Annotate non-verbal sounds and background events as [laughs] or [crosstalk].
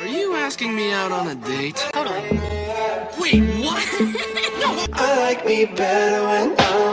Are you asking me out on a date? Totally. Wait, what? no. [laughs] I like me better when I'm.